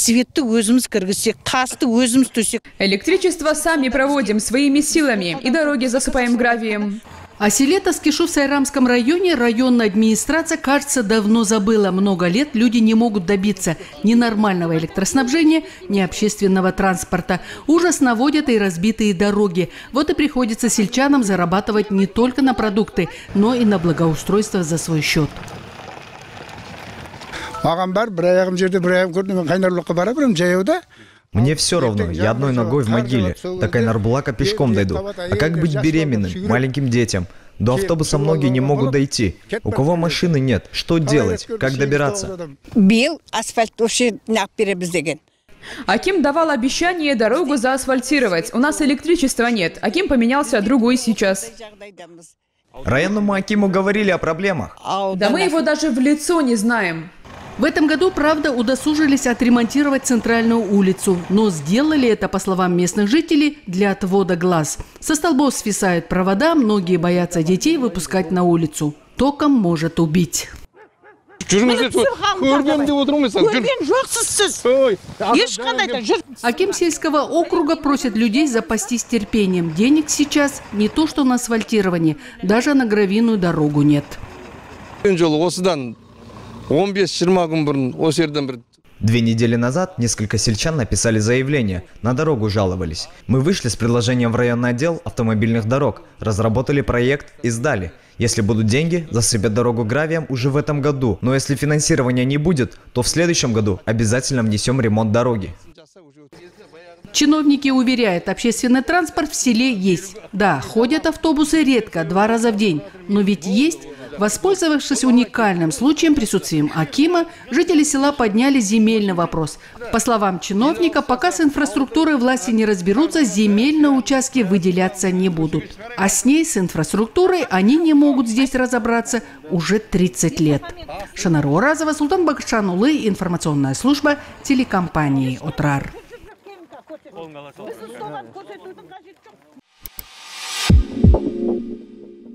светті өзіміз кіргізсек тасты өзіміз төсек Электричество сами проводим своими силами и дороги засыпаем гравием. О селе Таскишу в Сайрамском районе районная администрация, кажется, давно забыла. Много лет люди не могут добиться ни нормального электроснабжения, ни общественного транспорта. Ужас наводят и разбитые дороги. Вот и приходится сельчанам зарабатывать не только на продукты, но и на благоустройство за свой счет. маған бар бір аяғым жерде бір аяғым көрдім мен қайнарлыққа бара беремін жаяуда Мне все равно, я одной ногой в могиле. До Кайнарбулака пешком дойду. А как быть беременным, маленьким детям? До автобуса многие не могут дойти. У кого машины нет, что делать? Как добираться? биыл асфальт вообще неғып береміз деген Аким давал обещание дорогу заасфальтировать. У нас электричества нет. Аким поменялся, другой сейчас. жағдайдамыз Районному Акиму говорили о проблемах. Да мы его даже в лицо не знаем. В этом году, правда, удосужились отремонтировать центральную улицу, но сделали это, по словам местных жителей, для отвода глаз. Со столбов свисают провода, многие боятся детей выпускать на улицу. Током может убить. жүріңіздер сол көргенмін деп отырмын мен саған жүр көрген жоқсыз сіз ой ешқандай да жүр Аким сельского округа просит людей запастись терпением. Денег сейчас не то что на асфальтирование, даже на гравийную дорогу нет. өткен жолы осыдан 15-20 күн бұрын осы жерден бір Две недели назад несколько сельчан написали заявление, на дорогу жаловались. Мы вышли с предложением в районный отдел автомобильных дорог, разработали проект и сдали. Если будут деньги, засыпят дорогу гравием уже в этом году. Но если финансирования не будет, то в следующем году обязательно внесем ремонт дороги. Чиновники уверяют, общественный транспорт в селе есть. Да, ходят автобусы редко, два раза в день. Но ведь есть. Воспользовавшись уникальным случаем присутствием Акима, жители села подняли земельный вопрос. По словам чиновника, пока с инфраструктурой власти не разберутся, земельные участки выделяться не будут. А с ней, с инфраструктурой, они не могут здесь разобраться уже 30 лет. Шанару Разова, Султан Бакшанулы, информационная служба телекомпании «Отрар». орынға аласыз көрсетудің қажеті жоқ.